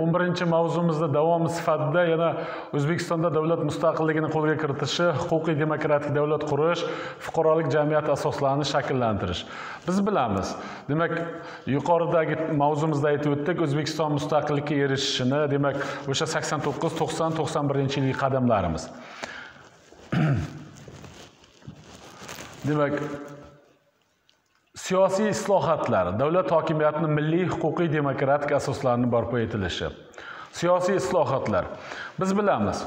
o'n birinchi mavzumizda davomi sifatida yana o'zbekistonda davlat mustaqilligini qo'lga kiritishi huquqiy demokratik davlat qurish fuqarolik jamiyati asoslarini shakllantirish. Biz bilamiz. Demak yuqoridagi mavzumizda aytib o'tdik o'zbekiston mustaqillikka erishishini demak o'sha sakson to'qqiz to'qson to'qson birinchi yilgi qadamlarimiz. Demak siyosiy islohotlar davlat hokimiyatini milliy huquqiy demokratik asoslarni barpo etilishi siyosiy islohotlar. Biz bilamiz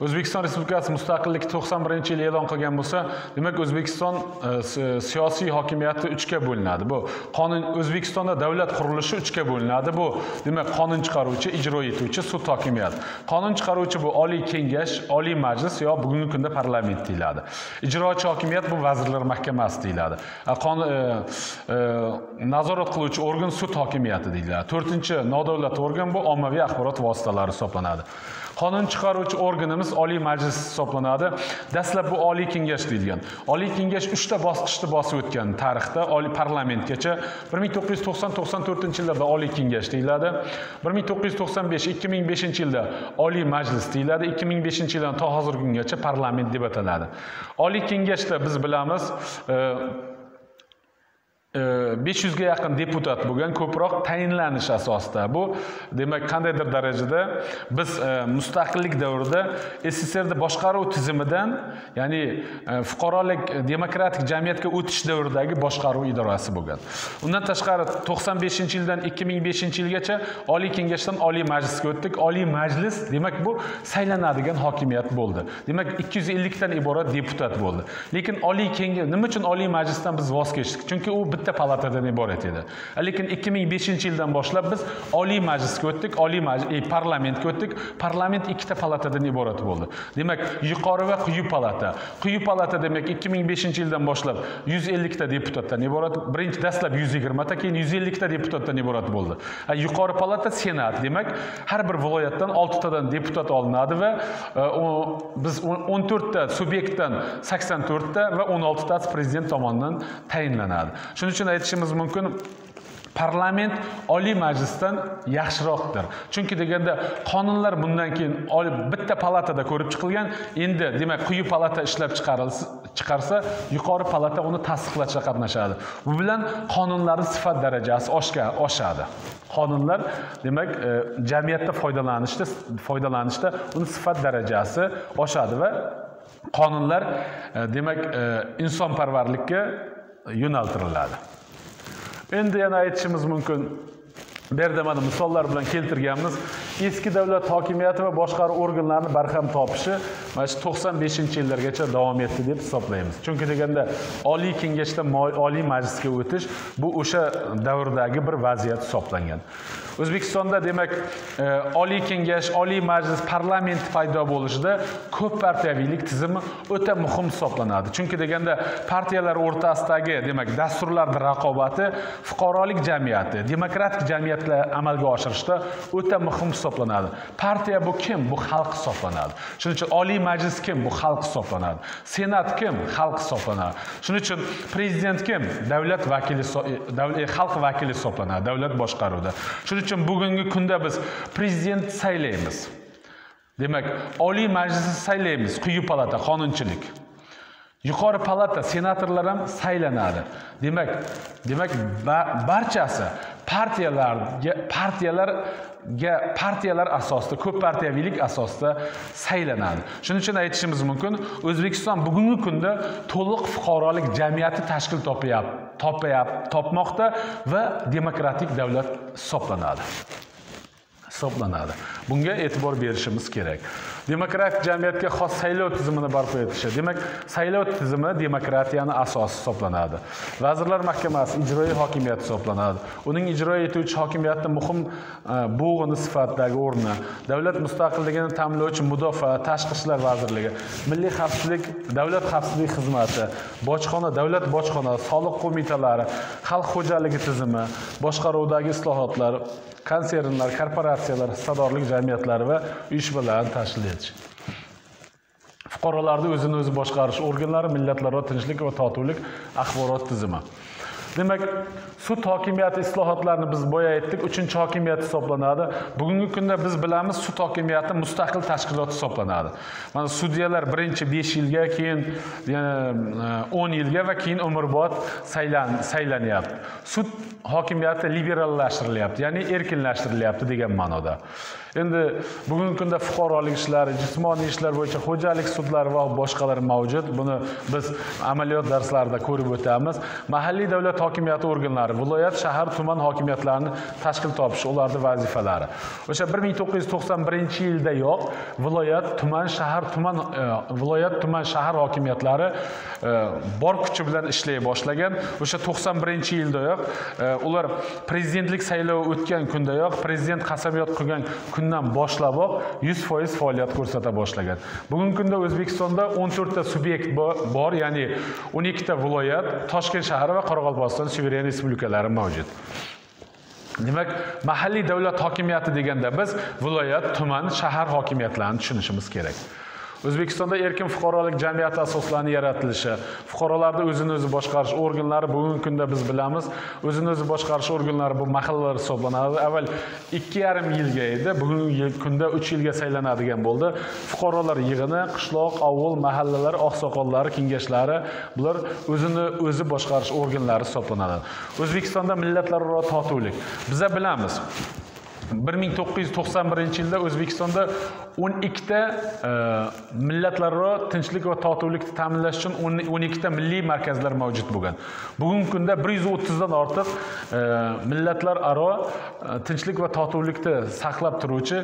o'zbekiston respublikasi mustaqillik to'qson birinchi yil e'lon qilgan bo'lsa demak o'zbekiston e, siyosiy hokimiyati uchga bo'linadi. Bu qonun o'zbekistonda davlat qurilishi uchga bo'linadi. Bu demak qonun chiqaruvchi ijro etuvchi sud hokimiyati. Qonun chiqaruvchi bu oliy kengash oliy majlis yo bugungi kunda parlament deyiladi. Ijrochi hokimiyat bu vazirlar mahkamasi deyiladi. Qonun e, e, nazorat qiluvchi organ sud hokimiyati deyiladi. To'rtinchi nodavlat organ bu ommaviy axborot vositalari hisoblanadi. Qonun chiqaruvchi organimiz oliy majlis hisoblanadi. Dastlab bu oliy kengash deyilgan. Oliy kengash uchta bosqichni bosib o'tgan tarixda oliy parlamentgacha bir ming to'qqiz yuz to'qson to'qson to'rtinchi yillarda oliy kengash deyiladi. bir ming to'qqiz yuz to'qson besh ikki ming beshinchi yilda oliy majlis deyiladi. ikki ming beshinchi yildan to hozirgi kungacha parlament deb ataladi. Oliy kengashda biz bilamiz e, Э, besh yuzga yaqin deputat bo'lgan ko'proq tayinlanish asosida. Bu demak qandaydir darajada biz e, mustaqillik davrida sssrni boshqaruv tizimidan ya'ni e, fuqarolik e, demokratik jamiyatga o'tish davridagi boshqaruv idorasi bo'lgan. Undan tashqari to'qson beshinchi yildan ikki ming beshinchi yilgacha oliy kengashdan oliy majlisga o'tdik. Oliy majlis demak bu saylanadigan hokimiyat bo'ldi. Demak ikki yuz ellikdan iborat deputat bo'ldi. Lekin oliy kengash nima uchun oliy majlisdan biz voz kechdik? Chunki u bitta palatadan iborat edi. Lekin 2005 yildan boshlab biz oliy majlisga o'tdik oliy majlis e, parlamentga o'tdik. Parlament ikkita palatadan iborat bo'ldi. Demak yuqori va quyi palata. Quyi palata demak 2005 yildan boshlab 150 ta deputatdan iborat birinchi dastlab 120 ta keyin 150 ta deputatdan iborat bo'ldi. Yuqori palata senat demak har bir viloyatdan 6 tadan deputat olinadi va e, biz 14 ta subyektdan 84 ta va 16 tasi prezident tomonidan tayinlanadi. Shuning uchun aytishimiz mumkin parlament oliy majlisdan yaxshiroqdir. Chunki deganda qonunlar bundan keyin bitta palatada ko'rib chiqilgan endi demak quyi palata ishlab chiqarilsa chiqarsa yuqori palata uni tasdiqlashda qatnashadi. Bu bilan qonunlarni sifat darajasi oshadi. Qonunlar demak e, jamiyatda foydalanishda foydalanishda uni sifat darajasi oshadi va qonunlar e, demak e, insonparvarlikka yo'naltiriladi endi yana aytishimiz mumkin bu yerda mana misollar bilan keltirganmiz. Eski davlat hokimiyati va boshqaruv organlarini barham topishi mana shu to'qson beshinchi yillargacha davom etdi deb hisoblaymiz. Chunki deganda oliy kengashdan oliy majlisga o'tish bu o'sha davrdagi bir vaziyat hisoblangan. O'zbekistonda demak e, oliy kengash oliy majlis parlament paydo bo'lishida ko'p partiyaviylik tizimi o'ta muhim hisoblanadi. Chunki deganda partiyalar o'rtasidagi demak dasturlarni raqobati fuqarolik jamiyati demokratik jamiyat jamiyatlar amalga oshirishda o'ta muhim hisoblanadi. Partiya bu kim? Bu xalq hisoblanadi. Shuning uchun oliy majlis kim? Bu xalq hisoblanadi. Senat kim? Xalq hisoblanadi. Shuning uchun prezident kim? Davlat vakili e, e, xalq vakili hisoblanadi davlat boshqaruvida. Shuning uchun bugungi kunda biz prezident saylaymiz. Demak oliy majlisni saylaymiz. Quyi palata qonunchilik. Yuqori palata senatorlar ham saylanadi. Demak demak barchasi partiyalarga partiyalarga partiyalar asosida ko'p partiyaviylik asosida saylanadi. Shuning uchun aytishimiz mumkin o'zbekiston bugungi kunda to'liq fuqarolik jamiyati tashkil topyapti topyapti topmoqda va demokratik davlat hisoblanadi. Hisoblanadi. Bunga e'tibor berishimiz kerak. Demokratik jamiyatga xos saylov tizimini barpo etishi. Demak saylov tizimi demokratiyani asosi hisoblanadi. Vazirlar mahkamasi ijroiy hokimiyat hisoblanadi. Uning ijro etuvchi hokimiyatni muhim e, bo'g'ini sifatidagi o'rni davlat mustaqilligini ta'minlovchi mudofaa tashqi ishlar vazirligi milliy xavfsizlik davlat xavfsizlik xizmati bojxona davlat bojxonasi soliq qo'mitalari xalq xo'jaligi tizimi boshqaruvdagi islohotlar konsernlar korporatsiyalar hissadorlik jamiyatlari va uyushmalarni tashkil etish. Fuqarolarni o'zini o'zi boshqarish organlari millatlararo tinchlik va totuvlik axborot tizimi. Demak sud hokimiyati islohotlarini biz boya aytdik uchinchi hokimiyat hisoblanadi. Bugungi kunda biz bilamiz sud hokimiyati mustaqil tashkilot hisoblanadi. Mana sudyalar birinchi besh yilga keyin e, o'n yilga va keyin umrbod saylanyapti. Sud hokimiyati liberallashtirilyapti ya'ni erkinlashtirilyapti degan ma'noda. Endi bugungi kunda fuqarolik ishlari jismoniy ishlar bo'yicha xo'jalik sudlari va boshqalar mavjud. Buni biz amaliyot darslarida ko'rib o'tamiz. Mahalliy davlat hokimiyati organlari viloyat shahar tuman hokimiyatlarini tashkil topish ularni vazifalari. O'sha bir ming to'qqiz yuz to'qson birinchi yildayoq viloyat tuman shahar tuman e, viloyat tuman shahar hokimiyatlari e, bor kuchi bilan ishlay boshlagan. O'sha to'qson birinchi yildayoq e, ular prezidentlik saylovi o'tgan kundayoq prezident qasamyod qilgan kundan boshlaboq yuz foiz faoliyat ko'rsata boshlagan. Bugungi kunda o'zbekistonda o'n to'rtta subyekt bor ya'ni o'n ikkita viloyat toshkent shahri va qoraqalpog'iston suveren respublikalari mavjud. Demak mahalliy davlat hokimiyati deganda biz viloyat tuman shahar hokimiyatlarini tushunishimiz kerak. O'zbekistonda erkin fuqarolik jamiyati asoslarini yaratilishi fuqarolarni o'zini o'zi boshqarish organlari bugungi kunda biz bilamiz o'zini o'zi boshqarish organlari bu mahallalar hisoblanadi. Avval ikki yarim yilga edi bugungi kunda uch yilga saylanadigan bo'ldi. Fuqarolar yig'ini qishloq ovul mahallalar oqsoqollari kengashlari bular o'zini o'zi boshqarish organlari hisoblanadi. O'zbekistonda millatlararo totuvlik. Biza bilamiz bir ming to'qqiz yuz to'qson birinchi yilda o'zbekistonda o'n ikkita e, millatlararo tinchlik va totuvlikni ta'minlash uchun o'n ikkita milliy markazlar mavjud bo'lgan. Bugungi kunda bir yuz o'ttizdan ortiq e, millatlararo e, tinchlik va totuvlikni saqlab turuvchi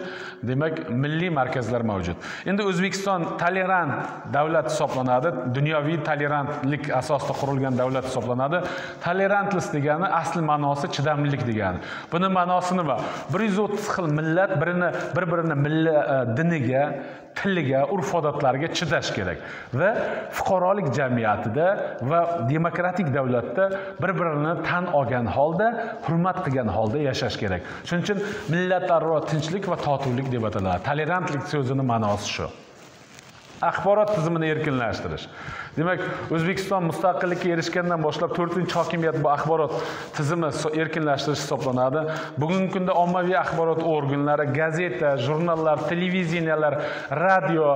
demak milliy markazlar mavjud. Endi o'zbekiston tolerant davlat hisoblanadi. Dunyoviy tolerantlik asosida qurilgan davlat hisoblanadi. Tolerantlis degani asli ma'nosi chidamlilik degani. Buni ma'nosi nima bir yuz o'ttiz xil millat birini bir birini millat e, diniga tiliga urf odatlariga chidash kerak va fuqarolik jamiyatida va demokratik davlatda bir birini tan olgan holda hurmat qilgan holda yashash kerak. Shuning uchun millatlararo tinchlik va totuvlik deb ataladi. Tolerantlik so'zini ma'nosi shu. Axborot tizimini erkinlashtirish. Demak o'zbekiston mustaqillikka erishgandan boshlab to'rtinchi hokimiyat bu axborot tizimi erkinlashtirish hisoblanadi. Bugungi kunda ommaviy axborot organlari gazeta jurnallar televideniyalar radio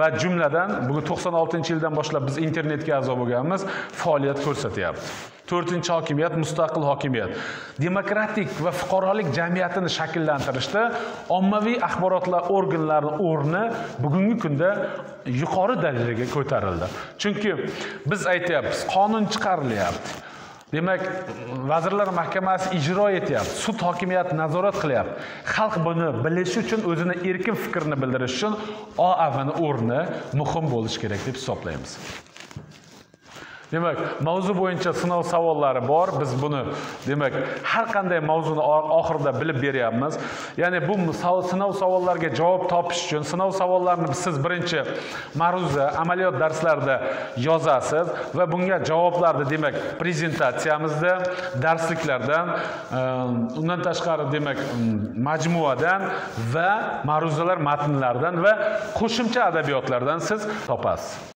va jumladan bugun to'qson oltinchi yildan boshlab biz internetga a'zo bo'lganmiz. Faoliyat ko'rsatyapti. To'rtinchi hokimiyat mustaqil hokimiyat. Demokratik va fuqarolik jamiyatini shakllantirishda ommaviy axborotlar organlarini o'rni bugungi kunda yuqori darajaga ko'tarildi. Chunki biz aytyapmiz qonun chiqarilyapti. Demak vazirlar mahkamasi ijro etyapti sud hokimiyati nazorat qilyapti. Xalq buni bilishi uchun o'zini erkin fikrini bildirish uchun oavni o'rni muhim bo'lishi kerak deb hisoblaymiz. Demak mavzu bo'yicha sinov savollari bor. Biz buni demak har qanday mavzuni oxirida bilib beryapmiz. Ya'ni bu sinov savollariga javob topish uchun sinov savollarini siz birinchi ma'ruza amaliyot darslarida yozasiz va bunga javoblarni demak prezentatsiyamizda darsliklardan ehm, undan tashqari demak majmuadan va ma'ruzalar matnlaridan va qo'shimcha adabiyotlardan siz topasiz.